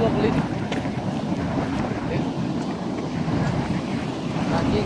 dua beli nih. Kaki